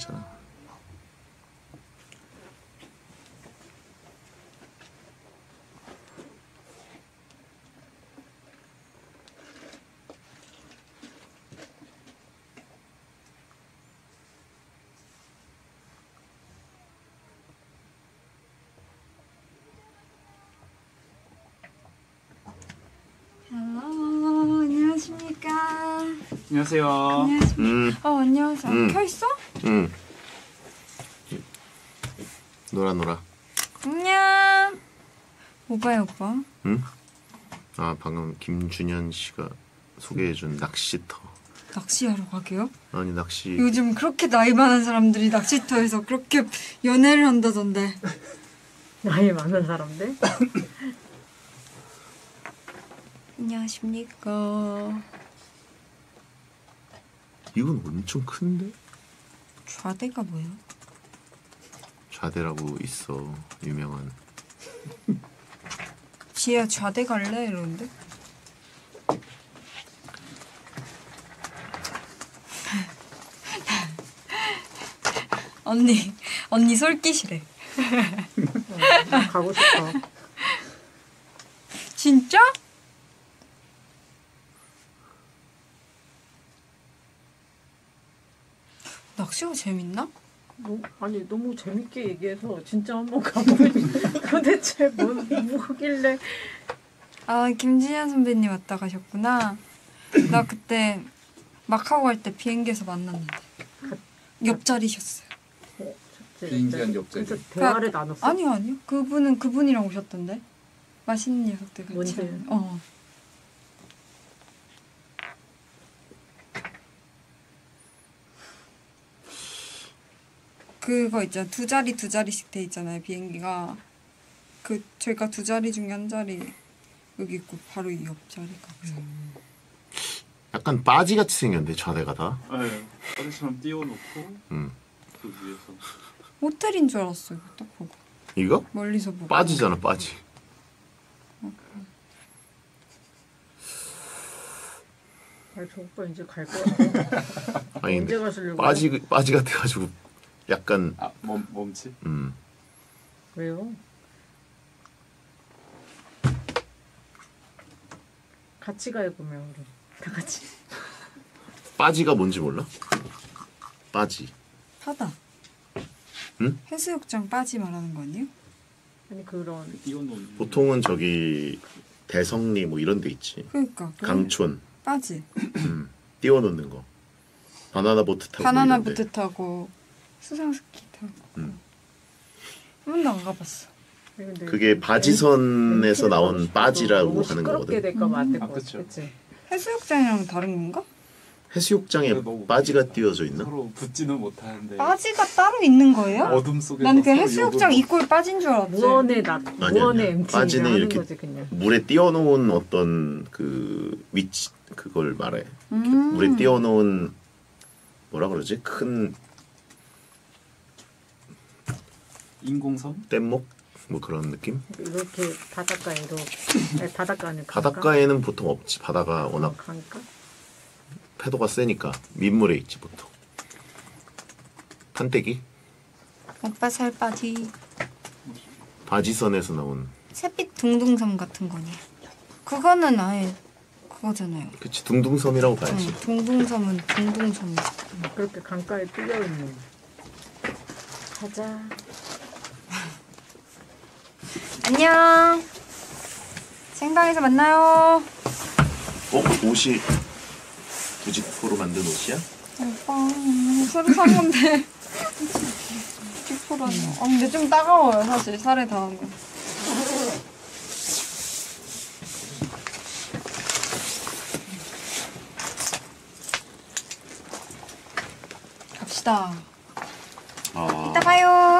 괜찮아. 헬로 안녕하십니까 안녕하세요. 안녕하십니까 음, 어 안녕하세요 음. 켜 있어? 음. 놀아 놀아. 안녕 오빠야 오빠 응? 아 방금 김준현 씨가 소개해준 낚시터. 낚시하러 가게요? 아니 낚시 요즘 그렇게 나이 많은 사람들이 낚시터에서 그렇게 연애를 한다던데 나이 많은 사람들? 안녕하십니까 이건 엄청 큰데? 좌대가 뭐예요? 좌대라고 있어 유명한. 지혜야 좌대 갈래? 이러는데 언니 언니 솔깃이래 나 가고 싶어. 진짜? 낚시가 재밌나? 너, 아니 너무 재밌게 얘기해서 진짜 한번 가보면 도대체 뭔 뭐길래 아 김진현 선배님 왔다 가셨구나. 나 그때 마카오 갈 때 비행기에서 만났는데 옆자리셨어요. 비행기한 옆자리. 진짜 대화를 나눴어. 아니요 아니요 그분은 그분이랑 오셨던데 맛있는 녀석들 같이. 뭔지? 어. 그거 있잖아 두 자리 두 자리씩 돼 있잖아요 비행기가 그 저희가 두 자리 중에 한 자리 여기 있고 바로 이 옆자리가 그래서 약간 빠지 같이 생겼는데 좌대가 다. 네. 어제처럼 띄워놓고 음. 그 위에서 호텔인 줄 알았어요 딱 보고 이거? 멀리서 보고 빠지잖아 빠지. 아, 저 오빠 이제 갈 거야. 아니 언제 근데 가시려고? 빠지 빠지 같아가지고 약간 아 몸, 몸치? 음. 왜요? 같이 가요 그러면 우리 다 같이. 빠지가 뭔지 몰라? 빠지. 바다 응? 해수욕장 빠지 말하는 거 아니에요? 아니 그런 띄워놓는. 보통은 저기 대성리 뭐 이런 데 있지. 그러니까 그 강촌 빠지 음. 띄워놓는 거. 바나나 보트 타고 바나나. 보트 타고 수상 스키 타고 음. 한 번도 안 가봤어 아니, 그게 바지선에서 나온 빠지라고 너무 하는 시끄럽게 거거든. 될까봐 안될 아, 것 그쵸. 같아. 그치? 해수욕장이랑 다른 건가? 해수욕장에 빠지가 띄워져 있나? 서로 붙지는 못하는데. 빠지가 따로 있는 거예요? 어둠 속에. 난그 해수욕장 입구에 빠진 줄 알았지 무언의 나 아니, 무언의. MT 빠지는 이렇게 거지 그냥. 물에 띄워놓은 어떤 그 위치 그걸 말해. 음. 물에 띄워놓은 뭐라 그러지? 큰 인공섬? 뗏목 뭐 그런 느낌? 이렇게 바닷가에도 아니, 바닷가 아니고 바닷가에는 보통 없지. 바다가 워낙 강가? 파도가 세니까 민물에 있지 보통. 판때기? 오빠 살 빠지 바지선에서 나온 샛빛 둥둥섬 같은 거니 그거는 아예 그거잖아요 그치 둥둥섬이라고 봐야지. 응, 둥둥섬은 둥둥섬 그렇게 강가에 뚫려 있는. 가자. 안녕. 생방에서 만나요. 어? 옷이 부직포로 만든 옷이야? 오빠 새로 산 건데. 기포라니 아 근데 좀 따가워요 사실. 살에 닿으면 갑시다. 아. 이따 봐요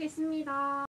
크겠습니다.